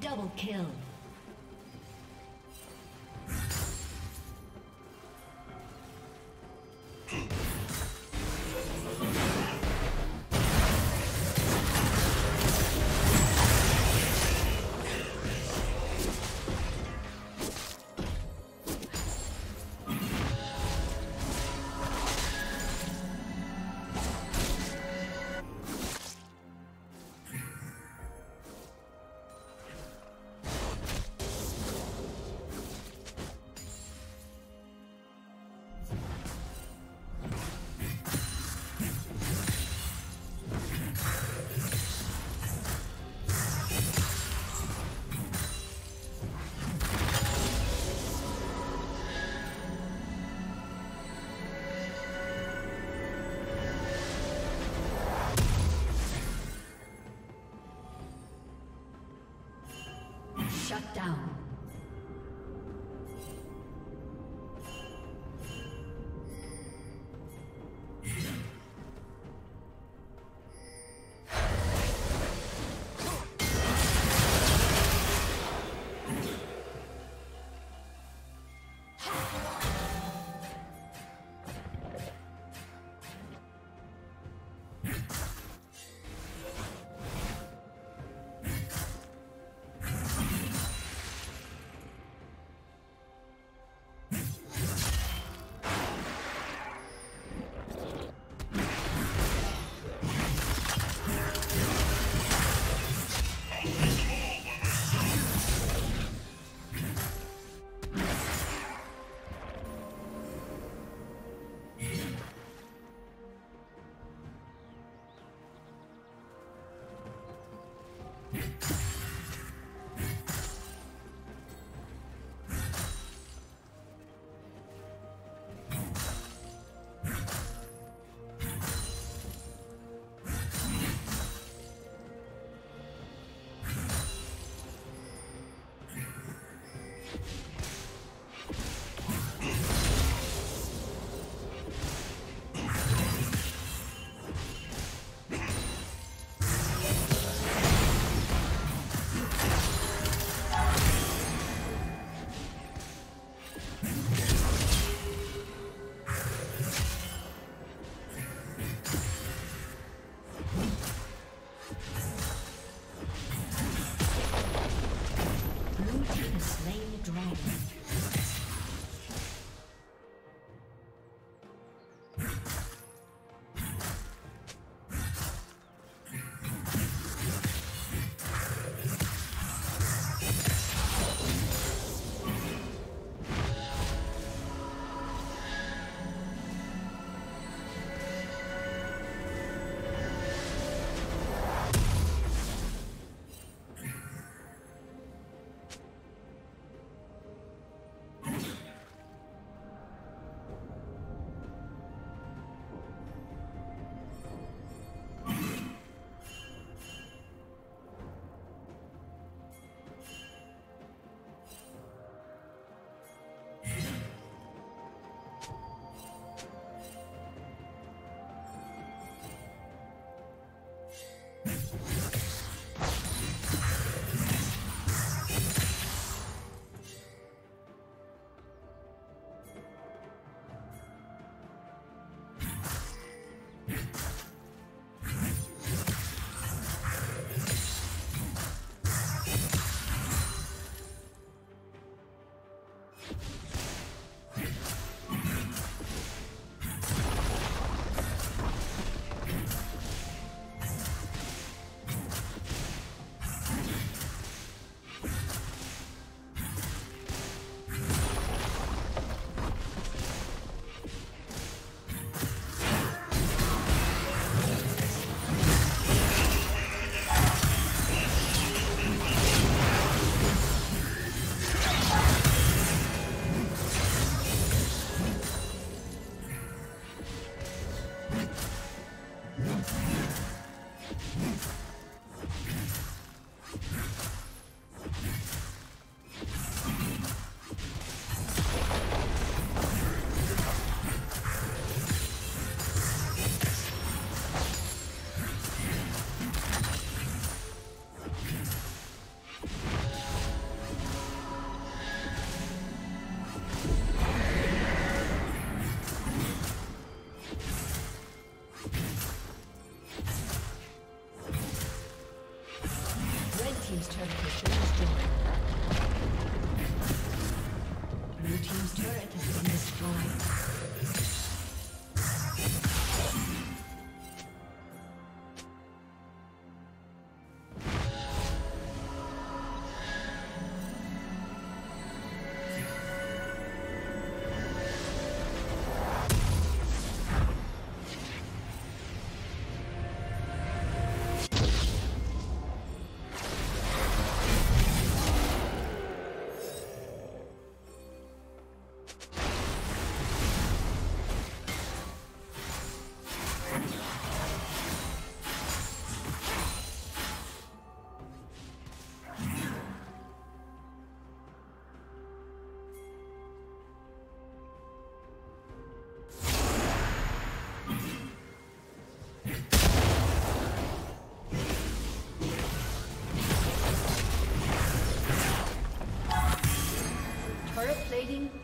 Double kill. Down.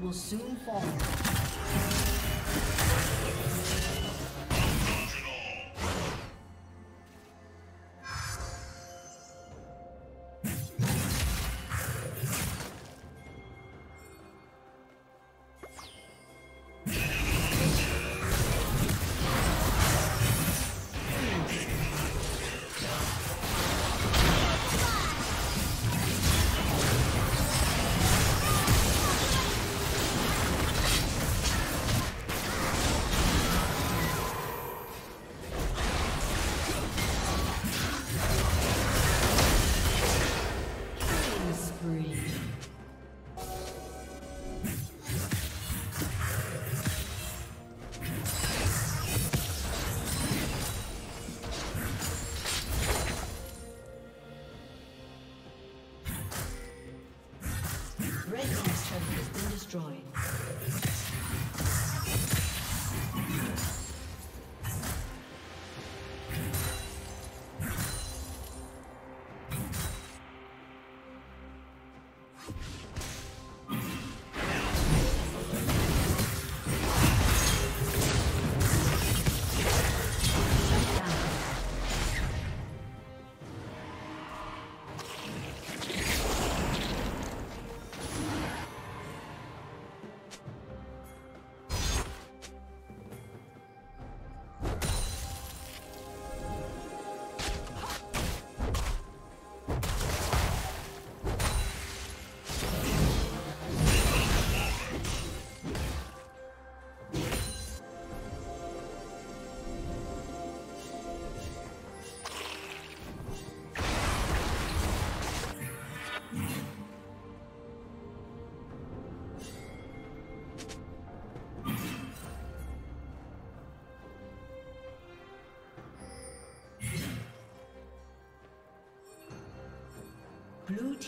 Will soon fall.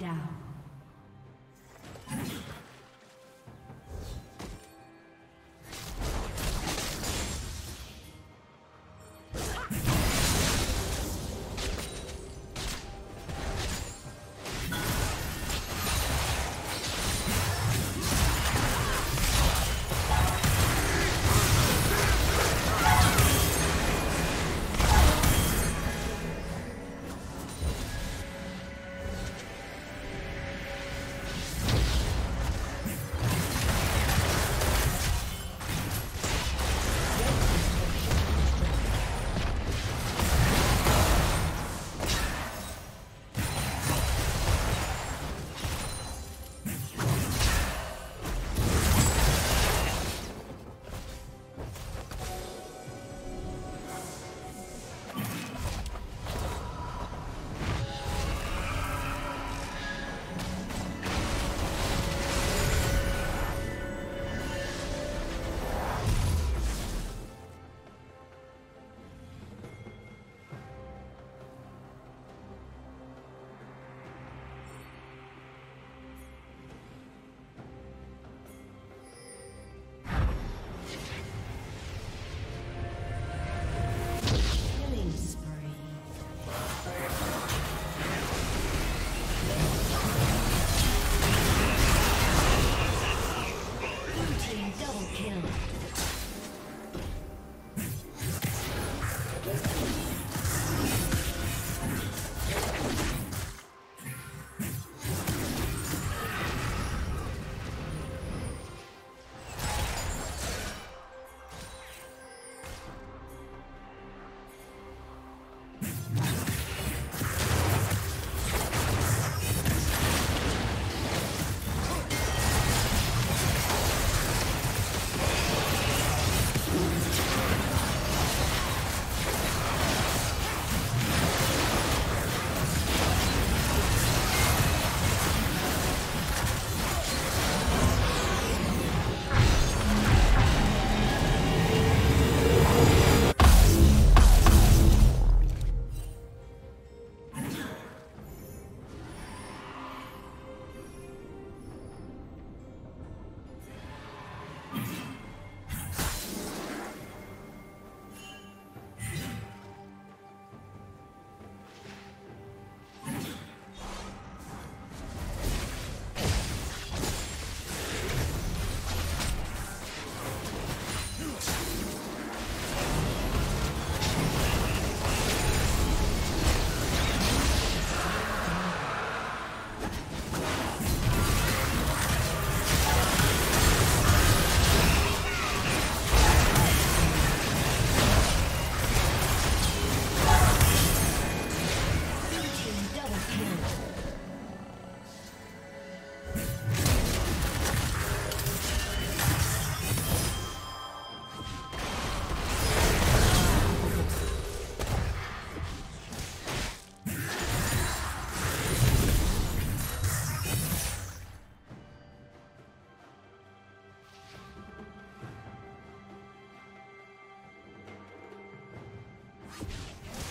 down. Team double kill.